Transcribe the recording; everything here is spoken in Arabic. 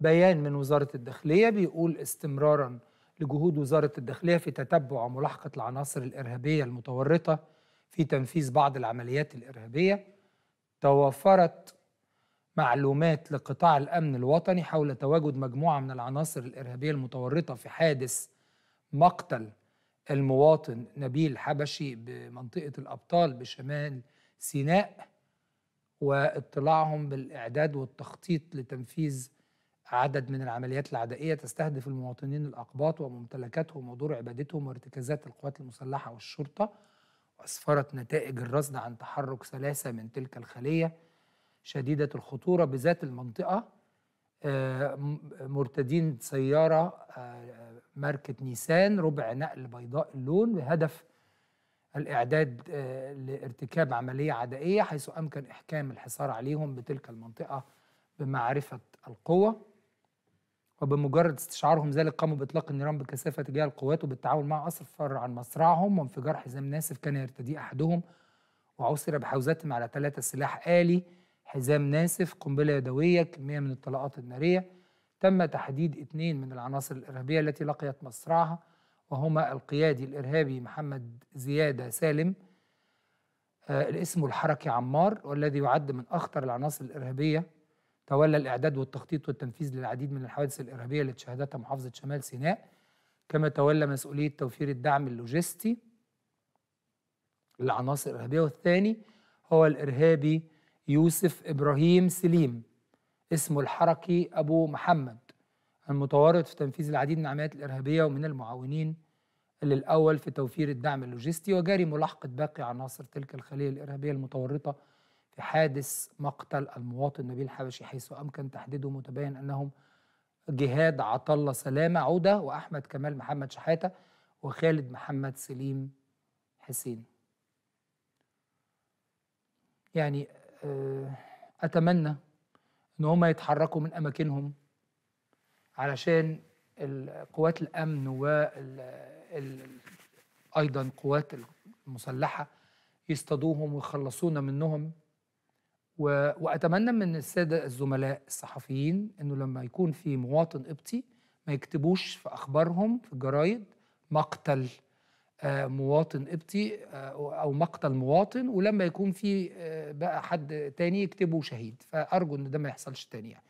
بيان من وزارة الداخلية بيقول استمرارا لجهود وزارة الداخلية في تتبع وملاحقة العناصر الإرهابية المتورطة في تنفيذ بعض العمليات الإرهابية. توفرت معلومات لقطاع الأمن الوطني حول تواجد مجموعة من العناصر الإرهابية المتورطة في حادث مقتل المواطن نبيل حبشي بمنطقة الأبطال بشمال سيناء واطلاعهم بالإعداد والتخطيط لتنفيذ عدد من العمليات العدائية تستهدف المواطنين الأقباط وممتلكاتهم ودور عبادتهم وارتكازات القوات المسلحة والشرطة وأسفرت نتائج الرصد عن تحرك ثلاثة من تلك الخلية شديدة الخطورة بذات المنطقة. مرتدين سيارة ماركة نيسان ربع نقل بيضاء اللون بهدف الإعداد لارتكاب عملية عدائية حيث أمكن إحكام الحصار عليهم بتلك المنطقة بمعرفة القوة. وبمجرد استشعارهم ذلك قاموا بإطلاق النيران بكثافة تجاه القوات وبالتعاون مع أسفر عن مصرعهم وانفجار حزام ناسف كان يرتديه أحدهم وعثر بحوزتهم على ثلاثة سلاح آلي. حزام ناسف قنبلة يدوية كمية من الطلقات النارية. تم تحديد اثنين من العناصر الإرهابية التي لقيت مصرعها وهما القيادي الإرهابي محمد زيادة سالم آه الاسم الحركي عمار والذي يعد من أخطر العناصر الإرهابية. تولى الإعداد والتخطيط والتنفيذ للعديد من الحوادث الإرهابية التي شهدتها محافظة شمال سيناء كما تولى مسؤولية توفير الدعم اللوجستي للعناصر الإرهابية. والثاني هو الإرهابي يوسف إبراهيم سليم اسمه الحركي أبو محمد المتورط في تنفيذ العديد من العمليات الإرهابية ومن المعاونين للأول في توفير الدعم اللوجستي وجاري ملاحقة باقي عناصر تلك الخلية الإرهابية المتورطة في حادث مقتل المواطن نبيل حبشي حيث أمكن تحديدهم وتبين أنهم جهاد عطلة سلامة عودة وأحمد كمال محمد شحاتة وخالد محمد سليم حسين. يعني أتمنى إن هم يتحركوا من أماكنهم علشان قوات الأمن و أيضا قوات المسلحة يصطادوهم ويخلصونا منهم. و... وأتمنى من السادة الزملاء الصحفيين إنه لما يكون في مواطن قبطي ما يكتبوش في أخبارهم في الجرايد مقتل مواطن قبطي أو مقتل مواطن ولما يكون في بقى حد تاني يكتبه شهيد. فأرجو إن ده ما يحصلش تاني يعني.